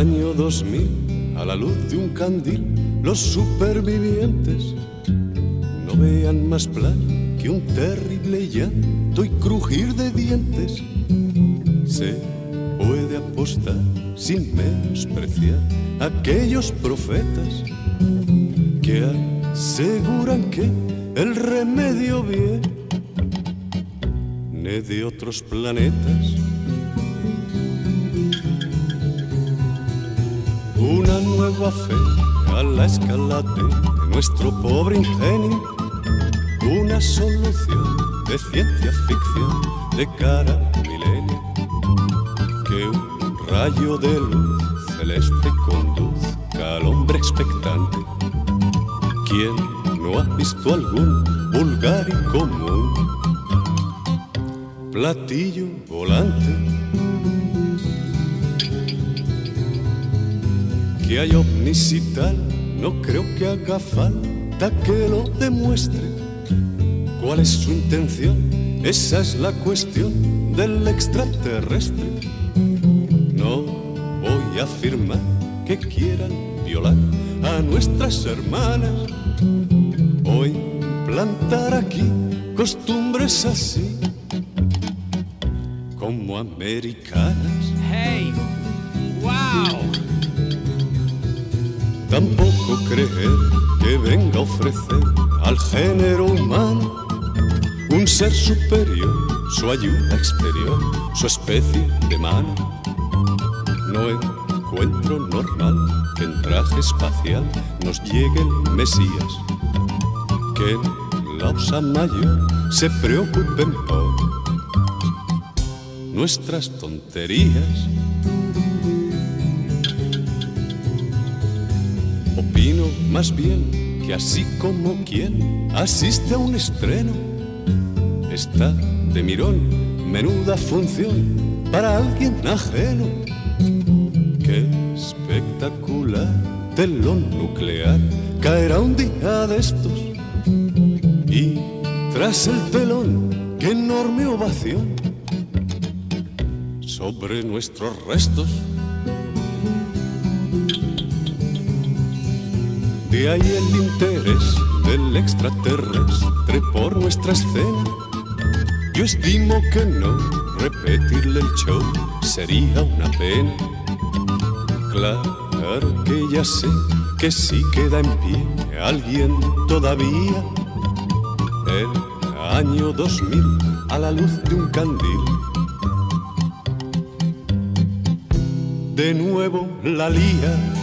Año 2000, a la luz de un candil, los supervivientes no vean más plan que un terrible llanto y crujir de dientes. Se puede apostar sin menospreciar aquellos profetas que aseguran que el remedio viene de otros planetas. Nueva fe a la escala de nuestro pobre ingenio. Una solución de ciencia ficción de cara milenio. Que un rayo de luz celeste conduzca al hombre expectante. ¿Quién no ha visto algún vulgar y común platillo volante. Que hay ovnis y tal, no creo que haga falta que lo demuestre. ¿Cuál es su intención? Esa es la cuestión del extraterrestre. No voy a afirmar que quieran violar a nuestras hermanas o implantar aquí costumbres así como americanas. ¡Hey! ¡Wow! Tampoco creer que venga a ofrecer al género humano un ser superior, su ayuda exterior, su especie de mano. No encuentro normal que en traje espacial nos llegue el Mesías, que la osa mayor se preocupen por nuestras tonterías. Más bien que así como quien asiste a un estreno, está de mirón, menuda función para alguien ajeno. Qué espectacular telón nuclear caerá un día de estos y tras el telón, qué enorme ovación sobre nuestros restos. De ahí el interés del extraterrestre por nuestra escena. Yo estimo que no repetirle el show sería una pena. Claro que ya sé que si queda en pie alguien todavía. El año 2000 a la luz de un candil de nuevo la lía